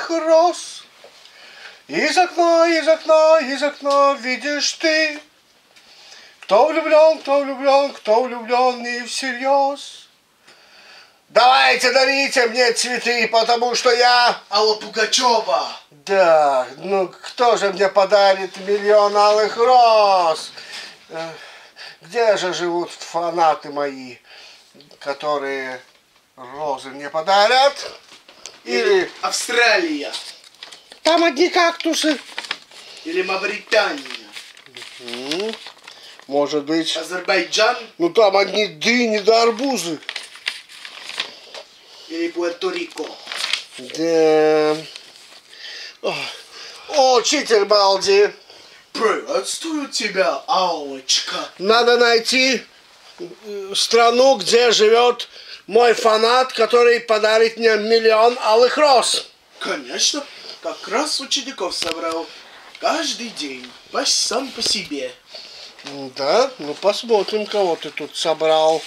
алых роз. Из окна, из окна, из окна видишь ты, кто влюблен, кто влюблен, кто влюблен не всерьез. Давайте дарите мне цветы, потому что я... Алла Пугачева. Да, ну кто же мне подарит миллион алых роз? Э, Где же живут фанаты мои, которые розы мне подарят? Или Австралия. там одни кактусы? Или Мавритания. М, Может быть. Азербайджан. Ну там одни дыни да арбузы. Или Пуэрто-Рико. Да. О, О, учитель Балди, Приветствую тебя, Аллочка. надо найти э, страну, где живет мой фанат, который подарит мне миллион алых роз. Конечно, как раз учеников собрал. Каждый день, по сам по себе. Да, ну посмотрим, кого ты тут собрал.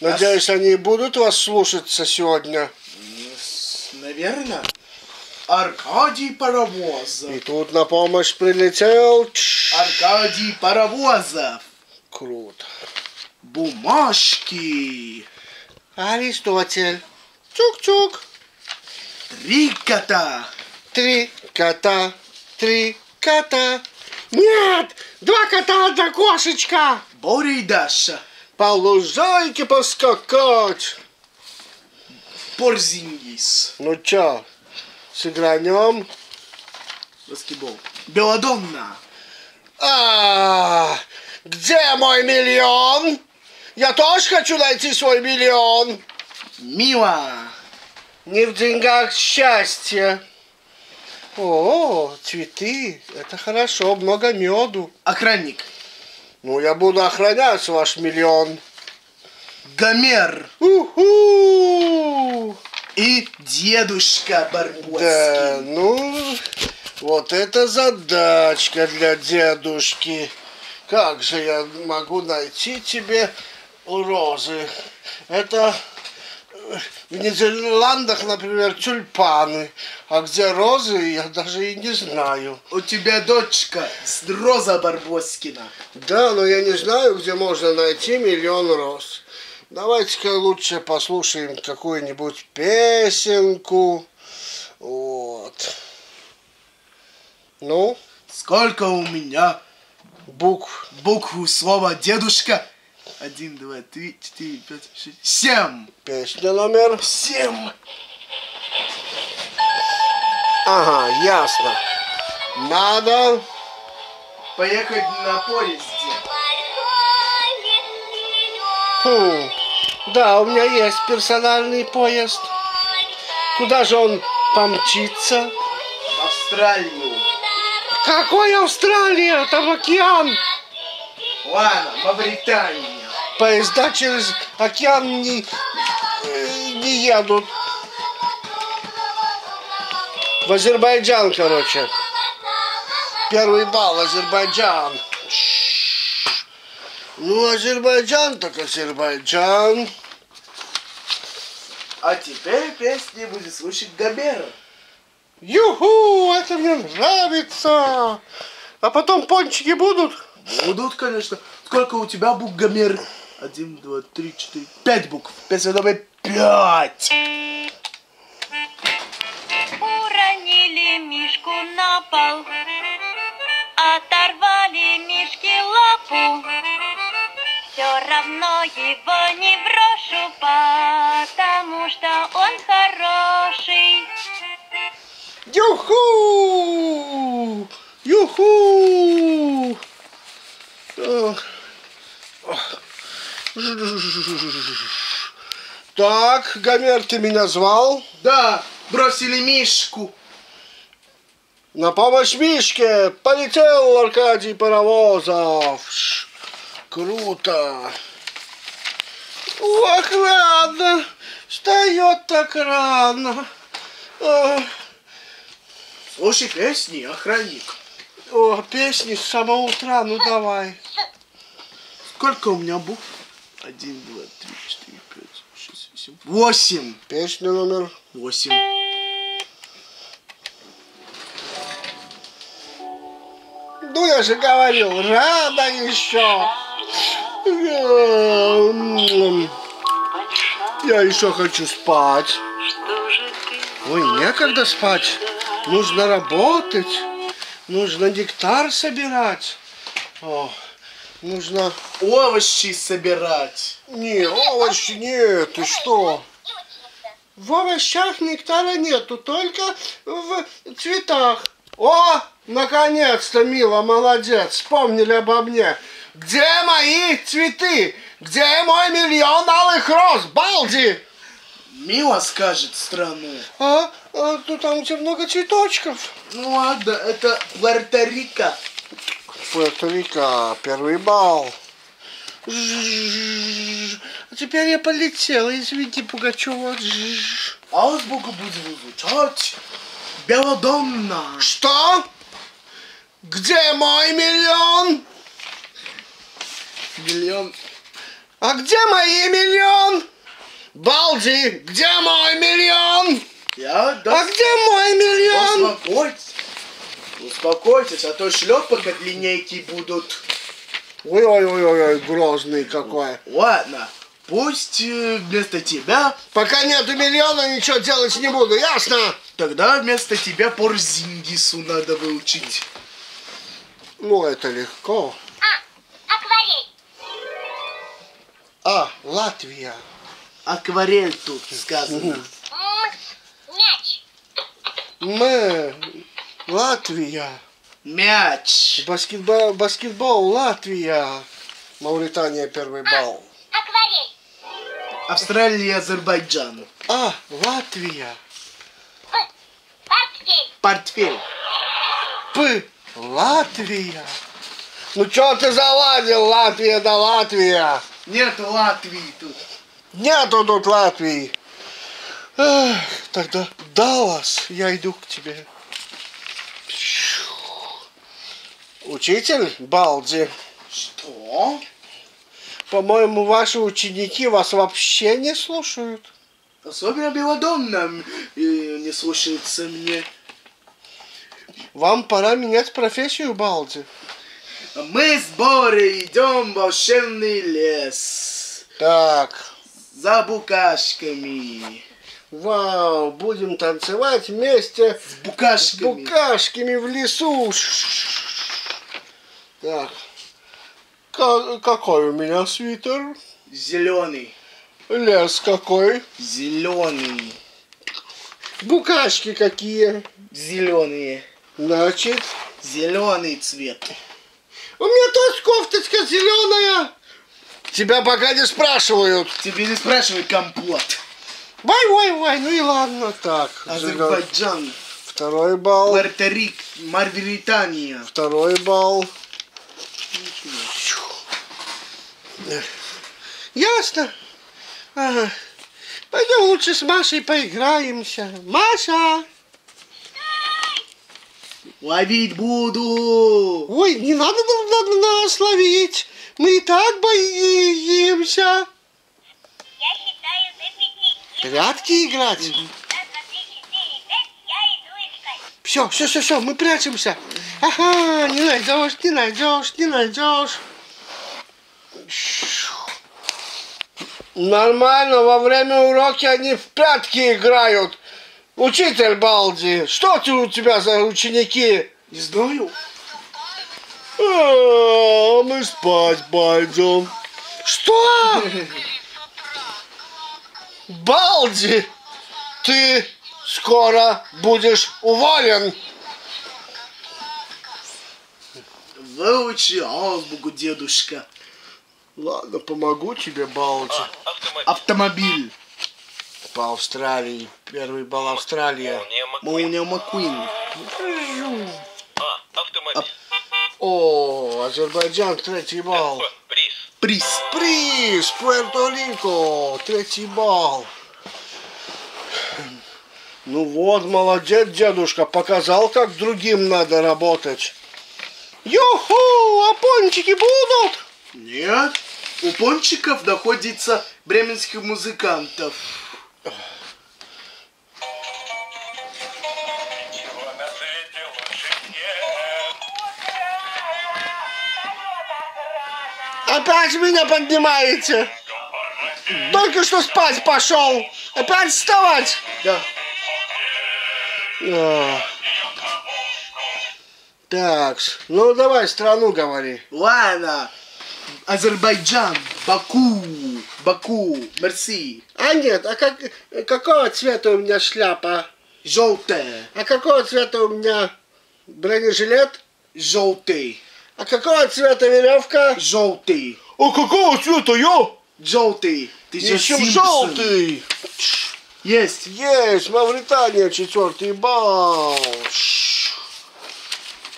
Надеюсь, они будут вас слушаться сегодня. Наверное, Аркадий Паровозов. И тут на помощь прилетел. Аркадий Паровозов. Круто. Бумажки. Аристотель. Чук-чук. Три кота. Три кота, три кота. Нет, два кота, одна кошечка. Боря и Даша. По лужайке поскакать. Порзингис. Ну чё, сыгранем? Баскетбол. Беладонна. А, где мой миллион? Я тоже хочу найти свой миллион. Мила. Не в деньгах счастье. О, цветы, это хорошо, много меду. Охранник. Ну, я буду охранять ваш миллион. Гомер. Уху! И дедушка Барбоскин. Да, ну, вот это задачка для дедушки. Как же я могу найти тебе розы? Это э, в Нидерландах, например, тюльпаны. А где розы, я даже и не знаю. У тебя дочка с Роза Барбоскина. Да, но я не знаю, где можно найти миллион роз. Давайте-ка лучше послушаем какую-нибудь песенку. Вот. Ну, Сколько у меня букв. букв слова дедушка? Один, два, три, четыре, пять, шесть, семь. Песня номер. Семь. Ага, ясно. Надо Поехать на поезде. Хм, да, у меня есть персональный поезд. Куда же он помчится? В Австралию. Какой Австралия? Там океан. Ладно, Мавритания. Поезда через океан не, не едут. В Азербайджан, короче. Первый балл Азербайджан. Ну, Азербайджан так Азербайджан. А теперь песни будет слушать Гомер. Юху, это мне нравится. А потом пончики будут? Будут, конечно. Сколько у тебя букв Гомер? Один, два, три, четыре, пять букв. Песня номер пять. Уронили мишку на пол, оторвали мишки лапу. Все равно его не брошу, потому что он хороший. Юху! Юху! Ох. Так, Гомер, ты меня звал? Да, бросили мишку. На помощь Мишке полетел Аркадий Паровозов. Круто. Ох, рано. Встает так рано. Ох. Слушай песни, охранник. О, песни с самого утра, ну давай. Сколько у меня букв? Один, два, три, четыре, пять, шесть, восемь. Восемь! Песня номер? Восемь. Ну, я же говорил, рада еще. Я еще хочу спать. Ой, некогда спать. Нужно работать. Нужно нектар собирать. О нужно... Овощи собирать. Не, овощи нет, ты что? В овощах нектара нету, только в цветах. О, наконец-то, Мила, молодец, вспомнили обо мне. Где мои цветы? Где мой миллион алых роз, Балди? Мила скажет страну. А, а тут там у тебя много цветочков. Ну ладно, это Пуэрто-Рико. Пуэрто-Рико, первый балл. Жжж. А теперь я полетела, извините, Пугачева. Жжж. Азбуку будем изучать. Беладонна. Что? Где мой миллион? Миллион. А где мои миллион? Балди, где мой миллион? Я А да. где мой миллион? Успокойтесь. Успокойтесь, а то шлепок от линейки будут. Ой-ой-ой, грозный какой. Ладно, пусть э, вместо тебя, Пока нету миллиона, ничего делать не буду, ясно? тогда вместо тебя Порзингису надо выучить. Ну, это легко. Акварель. А, Латвия. Акварель тут сказано. Мяч. Мы, Латвия. Мяч. Баскетбол, баскетбол, Латвия. Мавритания первый балл. Акварель. Австралия Азербайджан. А, Латвия. П. Портфель. Портфель. П. Латвия. Ну что ты заладил, Латвия да Латвия? Нет Латвии тут. Нету тут Латвии. Эх, тогда Даллас, я иду к тебе. Учитель Балди, Что? по-моему, ваши ученики вас вообще не слушают. Особенно Беладонна не слушается мне. Вам пора менять профессию, Балди. Мы с Борей идем в волшебный лес. Так, За букашками. вау, будем танцевать вместе С с букашками. букашками в лесу. Так, Ка- какой у меня свитер? Зеленый. Лес какой? Зеленый. Букашки какие? Зеленые. Значит, Зеленый цвет. у меня тоже кофточка зеленая. Тебя пока не спрашивают. Тебе не спрашивай компот. Вай, вай, вай, ну и ладно, так. Азербайджан. Второй балл. Пуэрто-Рик. Второй балл. Ясно. Ага. Пойдем лучше с Машей поиграемся. Маша! Ловить буду. Ой, не надо нам- надо нас ловить. Мы и так боимся. Я считаю до пяти. Прятки играть? Раз, два, три, четыре, пять. Я иду искать. Все, все, все, все, мы прячемся. Ага, не найдешь, не найдешь, не найдешь. Нормально, во время уроки они в прятки играют. Учитель Балди, что ты у тебя за ученики? Не знаю. А, мы спать пойдем. Что? Балди, ты скоро будешь уволен. Выучи азбуку, дедушка. Ладно, помогу тебе, Балди. Автомобиль. По Австралии. Первый балл Австралия. Молния Маккуин. Автомобиль. О, Азербайджан, третий балл. Приз. Приз. Приз, Пуэрто-Рико, третий балл. Ну вот, молодец, дедушка, показал, как другим надо работать. Юху, а пончики будут? Нет. У пончиков находится бременских музыкантов. Опять меня поднимаете? Только что спать пошел. Опять вставать? Да. А. Так, ну давай страну говори. Ладно. Азербайджан, Баку, Баку, мерси. А нет, а как, какого цвета у меня шляпа? Желтая, А какого цвета у меня бронежилет? желтый, А какого цвета веревка? желтый, А какого цвета я? желтый. Ты же Еще желтый. Есть. Есть, Мавритания, четвертый балл.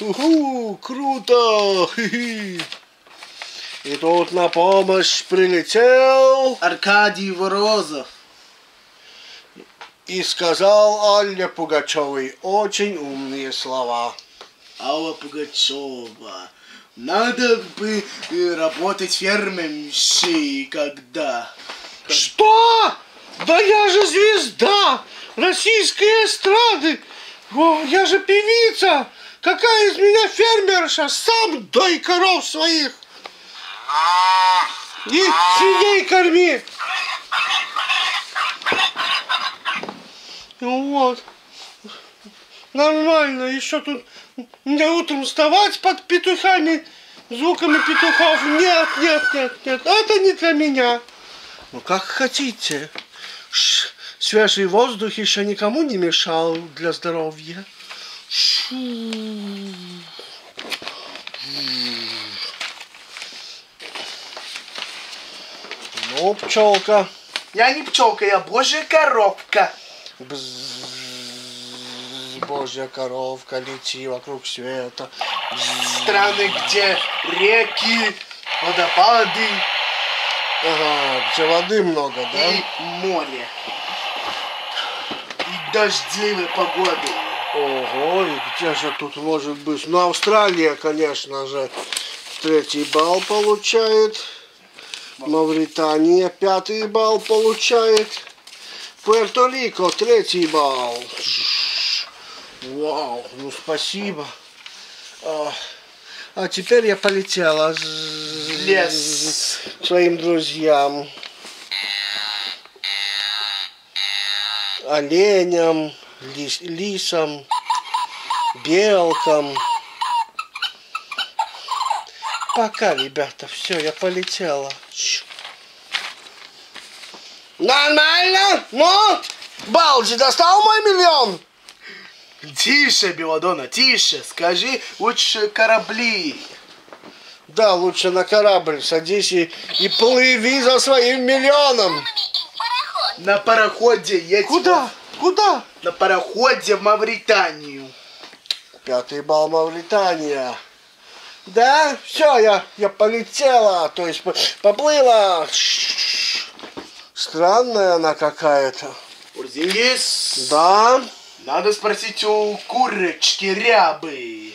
Уху, круто. Хи-хи. И тут на помощь прилетел Аркадий Ворозов. и сказал Алле Пугачевой очень умные слова. Алла Пугачева. Надо бы э, работать фермершей, когда... Что? Да я же звезда российской эстрады. О, я же певица. Какая из меня фермерша? Сам дай коров своих. И свиней корми. Ну вот. Нормально. Еще тут мне утром вставать под петухами, звуками петухов. Нет, нет, нет, нет. Это не для меня. Ну, как хотите. Ш- Свежий воздух еще никому не мешал для здоровья. Шу. Ну, пчелка. Я не пчелка, я божья коробка. Бзз, Божья коровка, лети вокруг света. Страны, где реки, водопады Ага, где воды много, да? и море. И дождливой погоды. Ого, и где же тут может быть? Ну, Австралия, конечно же, третий балл получает. Мавритания пятый балл получает. Пуэрто-Рико третий балл. Вау, ну спасибо. А, а теперь я полетела Лес. к своим друзьям. Оленям, лис- лисам, белкам. Пока, ребята, все, я полетела. Нормально? Ну? Балди достал мой миллион? Тише, Беладона, тише. Скажи лучше корабли. Да, лучше на корабль садись и, и плыви за своим миллионом. На пароходе едь. Куда? Куда? На пароходе в Мавританию. Пятый балл Мавритания. Да, все, я, я полетела, то есть по- поплыла. Странная она какая-то. Урзингис. Да? Надо спросить у курочки рябы.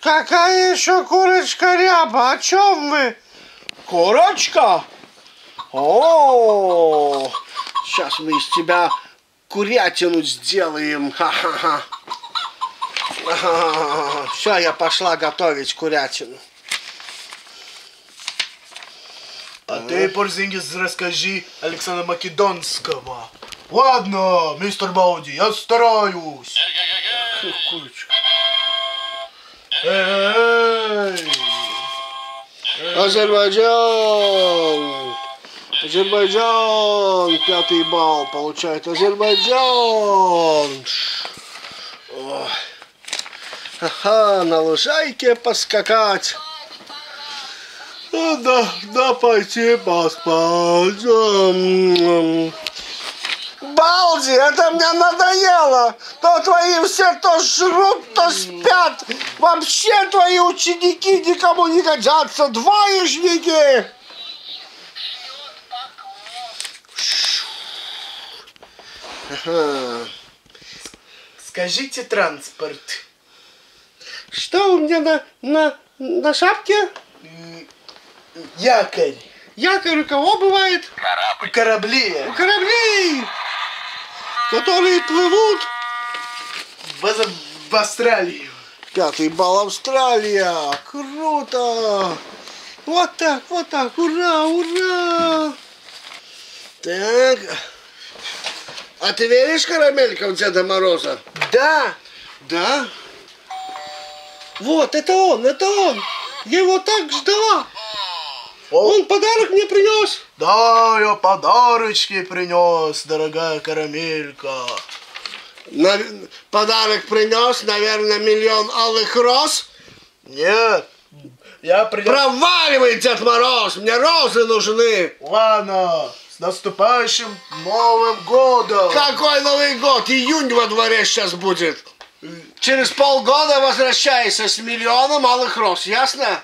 Какая еще курочка ряба? О чем вы? Курочка? О, сейчас мы из тебя курятину сделаем. Ха-ха-ха. Все, я пошла готовить курятину. А ты, Порзингис, расскажи Александра Македонского. Ладно, мистер Бауди, я стараюсь. Курочка. Эй! Азербайджан! Азербайджан! Пятый балл получает Азербайджан! Ой. Ага, на лужайке поскакать. Да, да, пойти поспать. Балди, это мне надоело. То твои все то жрут, то спят. Вообще твои ученики никому не годятся. Двоечники. Ага. Скажите транспорт. Что у меня на, на, на шапке? Якорь. Якорь у кого бывает? Корабли. У кораблей, которые плывут. В, в Австралию. Пятый балл Австралия. Круто. Вот так, вот так. Ура, ура. Так. А ты веришь карамелька в Деда Мороза? Да, Да. Вот, это он, это он. Я его так ждала. О. Он подарок мне принес. да, я подарочки принес, дорогая карамелька. На- Подарок принес, наверное, миллион алых роз. Нет, я принес... Проваливай, Дед Мороз, мне розы нужны. Ладно, с наступающим Новым Годом! Какой Новый год? Июнь во дворе сейчас будет. Через полгода возвращайся с миллионом алых роз, ясно?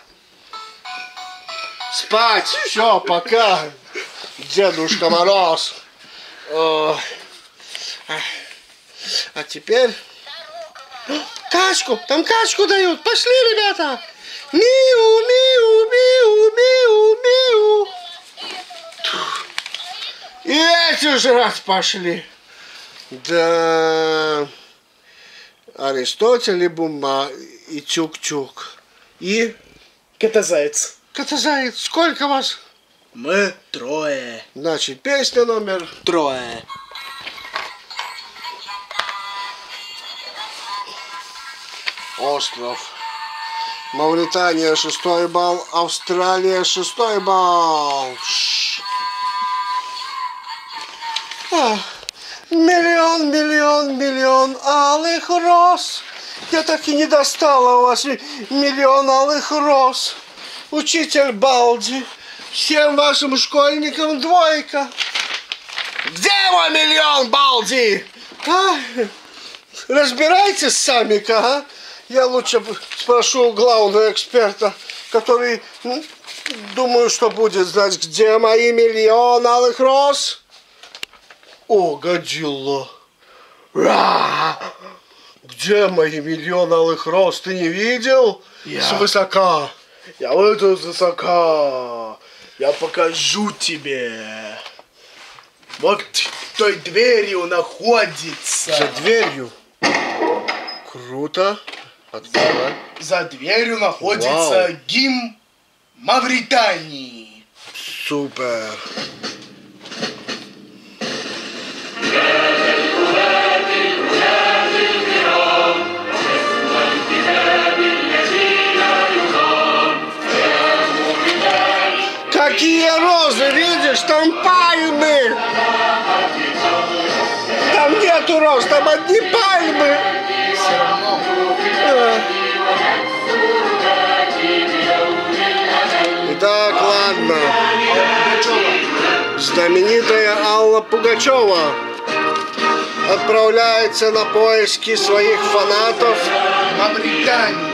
Спать, все, пока. Дедушка Мороз. А теперь... Качку, там качку дают. Пошли, ребята. Миу, миу, миу, миу, миу. И эти жрать пошли. Да. Аристотель и Бума, и Чук-Чук. И Кота-заяц. Котозаяц, сколько вас? Мы трое. Значит, песня номер... Трое. Остров. Мавритания шестой балл, Австралия шестой балл. Ш. А, Миллион, миллион, миллион алых роз. Я так и не достала у вас ми- миллион алых роз. Учитель Балди, всем вашим школьникам двойка. Где мой миллион, Балди? А? Разбирайтесь сами-ка, а? Я лучше спрошу главного эксперта, который, м, думаю, что будет знать, где мои миллион алых роз. О, Годзилла. Ра! Где мои миллион алых роз? Ты не видел? Я. Свысока. Я выйду высока. Я покажу тебе. Вот той дверью находится. За дверью. Круто. Открывай. За дверью находится Вау. гимн Мавритании. Супер. Розы, видишь, там пальмы. Там нету роз, там одни пальмы. Все. Э. Итак, ладно. Знаменитая Алла Пугачева отправляется на поиски своих фанатов. Мавритания.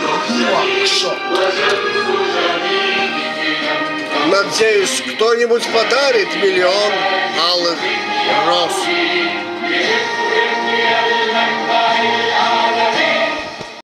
Надеюсь, кто-нибудь подарит миллион алых роз.